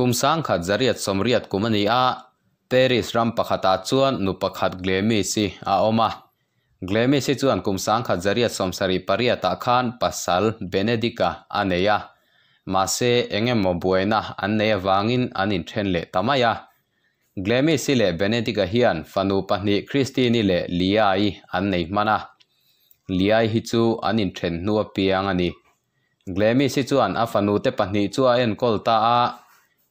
kum sang khat zariat somriat kumani a Paris ram pakhata chuan nu pakhat glemi si a oma glemi si chuan kum sang khat zariat somsari pariata khan pasal benedica aneya mase engemaw buaina an neya wangin anin then le tamaya glemi si le benedica hian fanu pahnih christini le liai an nei mana liai hi chu anin then nuwa piang ani glemi si chuan a fanu te pahnih chu a en kol ta a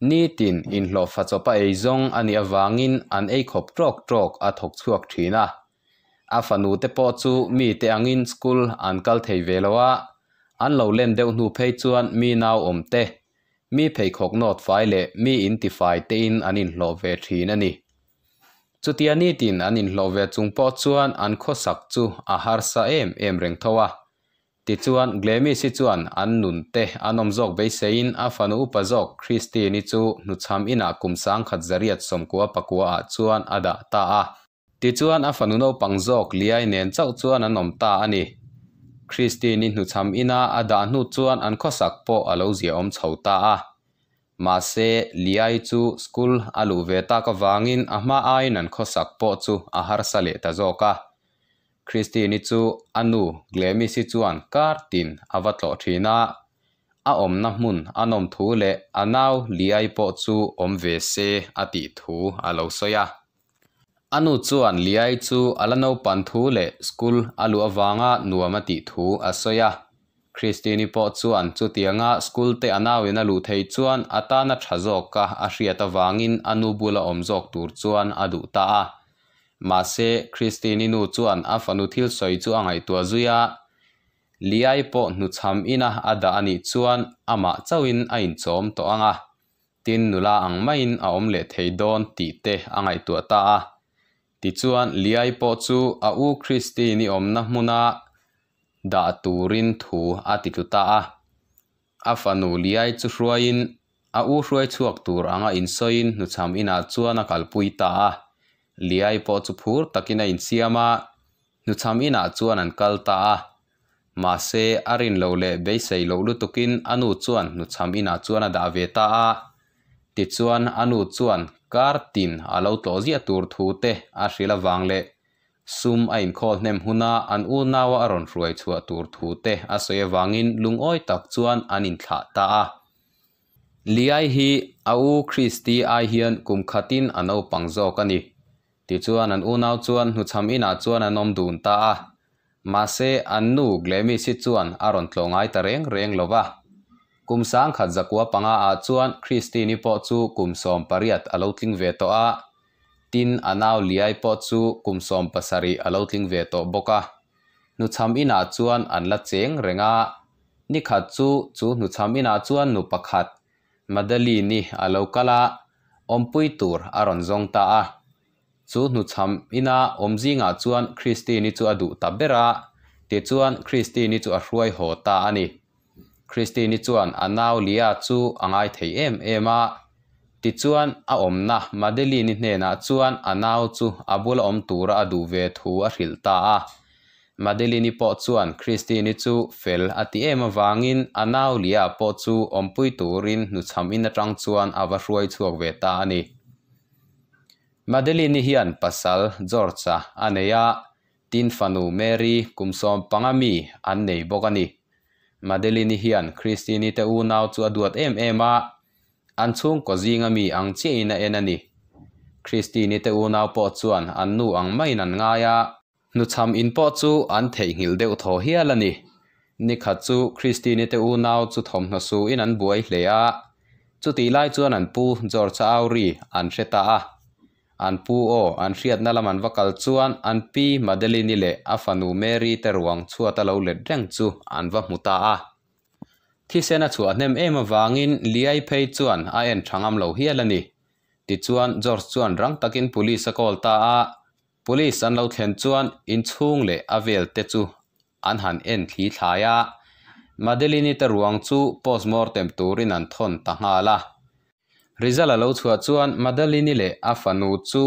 ni tin in hlo fa chopa ei zong ani awangin an ei khop trok trok a thok chuak thina. A fanu te po chu mi te angin school an kal thei velowa an lo lem deuh hnu phei chuan mi nau om te. Mi phei khok not fai le mi in ti fai te in an in hlo ve thin ani. Chutia ni tin an in hlo ve chung po chuan an kho sak chu a har sa em em reng thowa ti chuan glemi si chuan an nun te anom zok be sein a fanu upa zok christi ni chu nu cham ina kum sang khat zariat som kwa pakua a chuan ada ta a. Ti chuan a fanu no pang zok liai nen chau chuan anom ta ani. Christi ni nu cham ina ada nu chuan an khosak po alo zia om chho ta a. Ma se liai chu school alu ve ta ka wangin a ain an khosak po chu a har sale ta zoka. Christine chu anu glemi si chuan kar tin avatlo thina a om na hmun anom thu le anaw liai po chu om ve se ati thu, alo soya. Anu chuan liai chu alano pan thu le school alu awanga nuama ti thu, asoya. Christi ni po chuan chu tianga school te anawin alu thei chuan atana thazok ka a hriata wangin anu bula om zok tur chuan adu ta a mà se Christine nu chuan a fanu thil soi chu angai tua zuya liai po nu cham ina ada ani chuan ama chawin a in chom to anga tin nula ang main a om le thei don ti te angai tua ta a. Ti chuan liai po chu a u Christine om na hmuna da turin thu a ti tu ta a. A fanu liai chu hruain, a u hruai chuak tur anga in soin nu cham ina chuan a kalpui ta a liai po chu phur takina in siama nu cham ina ah chuan an kal ta a. Ma se arin lo le be sei lo lu tukin anu chuan. Nu cham ina ah chuan a da ve ta a. Ti chuan anu chuan kar tin alo to zia tur thu te a hrila wang le sum a in khol hnem huna an u nawa aron ruai chua tur thu te a soya wangin lungoi tak chuan an in thla ta a. Liai hi au christi ai hian kum khatin ano pangzo kani ti chuan an unaw chuan hnu cham ina chuan an om dun ta a ma se an nu glemi si chuan aron tlongai ta reng reng lova kum sang khat zakwa panga a chuan christi ni po chu kum som pariat alo tling ve to a tin anaw liai po chu kum som pasari alo tling ve to boka nu cham ina chuan an la cheng renga ni khat chu chu nu cham ina chuan nu pakhat madali ni alo kala ompui tur aron zong ta a chu nu cham ina omji nga chuan christi ni chu adu tabera te chuan christi ni chu a hruai ho ta ani. Christi ni chuan anaw lia chu angai thei em em a. Ti chuan a omna madeli ni hne na chuan anaw chu abul om tura adu ve thu a hril ta a. Madeli ni po chuan christi ni chu fel ati em awangin anaw lia po chu ompui turin nu cham in atang chuan awa hruai chuak ve ta ani. Madeline hian pasal, Georgia. Aneya tin fanu Mary, kumsom pangami an nei bokani Madeline hian, Christine te u naw chu aduat, em ema an chung ko zinga mi ang che ina enani Christine te u naw po chuan an nu ang mai nan nga ya nu cham in po chu, an thei ngil deuh tho hialani ni kha chu, Christine te u naw chu thom na su in an buai hle a chu ti lai chuan an pu, Georgia auri an reta a an pu o, an hriat na laman vakal chuan, an pi madeli ni le a fanu mary te ruang chhuat a lo let reng chu, an va hmuta a. Thi sena chu a hnem em awangin liai phei chuan, a en thangam lo hial ani. Ti chuan, george chuan rang takin police a call ta a. Police an lo thlen chuan, in chung le avel te chu, an han en thli thlaya madeli ni te ruang chu postmortem turin an thon ta ngala rizal alo chua chuan madalini le afanu chu,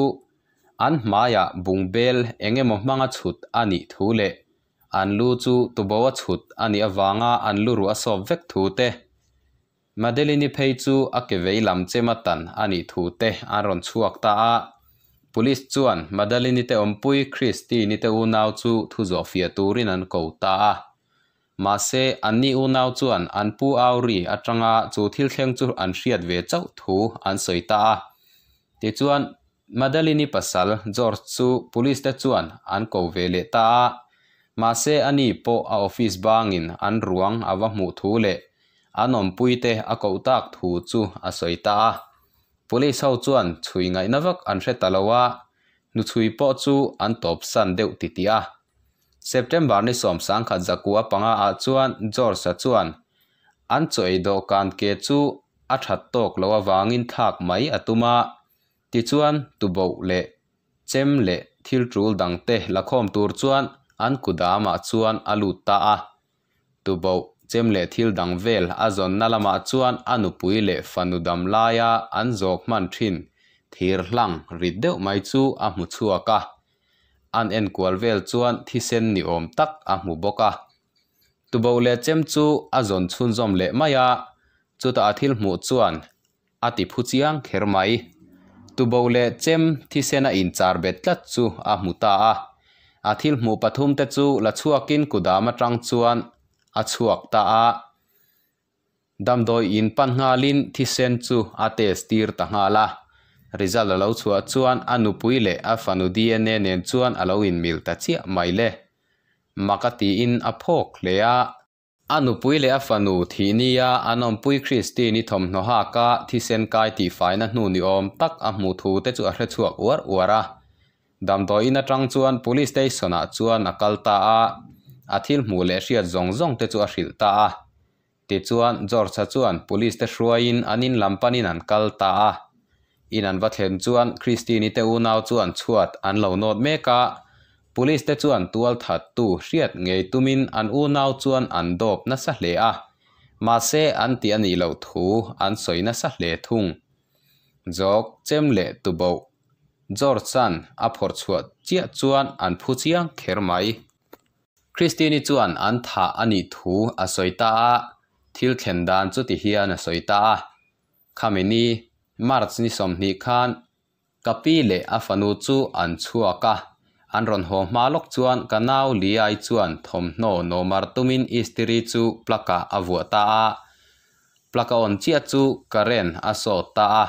an hmaya bungbel engemaw hmanga chhut ani thu le. An lu chu tubowa chhut ani awanga an lu ru a sawp vek thu te. Madelini phei chu a ke vei lam chema tan ani thu te, an ron chuak ta a. Police chuan madalini te ompui christi ni te u nau chu thu zo fia turin an ko ta a. ma se anni u nau chuan an pu auri atanga chu thil thleng chu an hriat ve chau thu an soita a ti chuan madalini pasal george chu police te chuan an ko ve le ta. A ma se ani po a office bangin an ruang awa mu thu le. Anom puite a ko tak thu chu a soita a police ho chuan chui ngai na vak an hre talawa nu chui po chu an top san deuh ti ti a. september ni som sang khat zakua panga a chuan jor sa chuan. An choi do kan ke chu a that tok lo wangin thak mai atuma ti chuan tu bo le, chem le, thil trul dang te, lakhom tur chuan, an kudama chuan alu ta a. Tu bo chem le thil dang vel, a zon na lama chuan anu pui le fanudam laya an jok man thin, thir hlang, rit deuh mai chu a mu chuaka an en kual vel chuan thi sen ni om tak a hmu boka tubo le chem chu a zon chhun zom le maya chu ta athil hmu chuan ati phu chiang kher mai. Tubo le chem thi sen a in char bet tlat chu a hmu ta a. Athil hmu pathum te chu la chuakin kudama tang chuan a chuak ta a. Damdoi in pan ngalin thi sen chu a stir tir ta ngala rizal alau chua chuan anu puile a fanu dna nen chuan alo in mil ta chiah mai le. Makati in a phawk le a anu puile a fanu thi nia anom pui kristi ni thom no ha ka thi sen kai ti fai na hnu ni om tak a mu thu te chu a hre chuak uar uara damdoi in atang chuan police station a chuan akalta a athil mu le hriat zong zong te chu a hrilta a. Ti chuan george chuan police te hruaiin anin lampanin an kalta a. in an va thlen chuan christine te u nau chuan chhuat an lo not meka police te chuan tual that tu hriat ngei tumin an u nau chuan an dop na sa hle a ma se an ti ani lo thu an soina sa hle thung jok chem le tu bo george chan a phor chuat chia chuan an phu chiang kher mai christine chuan an tha ani thu a soita a thil thlen dan chu ti hian a soita a khamini march ni somni khan kapi le a fanu chu an chuaka an ron ho hmalok chuan kanau liai chuan thom no no martumin istiri chu plaka avuata a plaka on chia chu karen a so ta a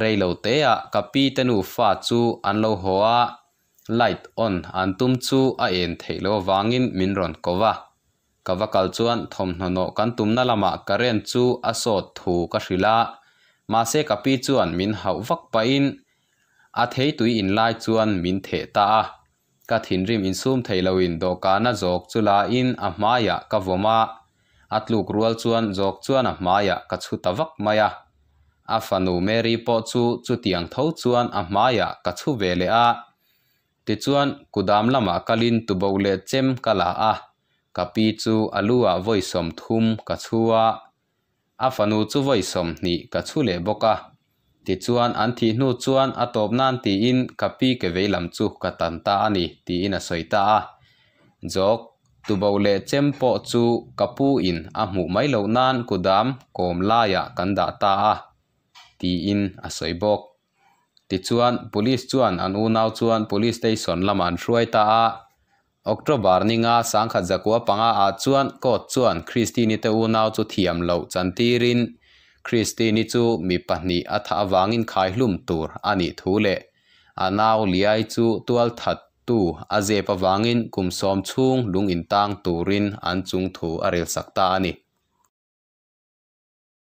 reilo te a kapi tenu fa chu an lo ho a light on an tum chu a en theilo wangin min ron kova kava kal chuan thom no no kan tum na lama karen chu a so thu ka hrila mà sẽ gặp kapi chuan mình hau vak pa in. À thei tui in lai chuan mình the ta a. Thiên rim in sum đồ loin na kana jok chula in a hmaya ka voma atluk rual chuan jok chuan a hmaya ka chu tawak maya a. Fanu mary po chu chu tiang tho chuan a hmaya ka chu vele a. Ti chuan kudam lama kalin tu bole chem kala a. À chu alua voisom thum ka chua a fanu chu voi som ni ka chu le boka ti chuan an thi hnu chuan a top nan ti in kapi ke veilam chu ka tan ta ani ti in a soita a. Jok tu bo le chempo chu kapu in a mu mai lo nan kudam kom la ya kan da ta a. Ti in a soi bok ti chuan police chuan an u nau chuan police station laman hruai ta a. october ni nga sangkha zakwa panga a chuan ko chuan christine te u nau chu thiam lo chantirin christine chu mi pahni a tha awangin khai hlum tur ani thule a nau liai chu tual that tu a je pawangin kum som chung lung in tang turin an chung thu arel sakta ani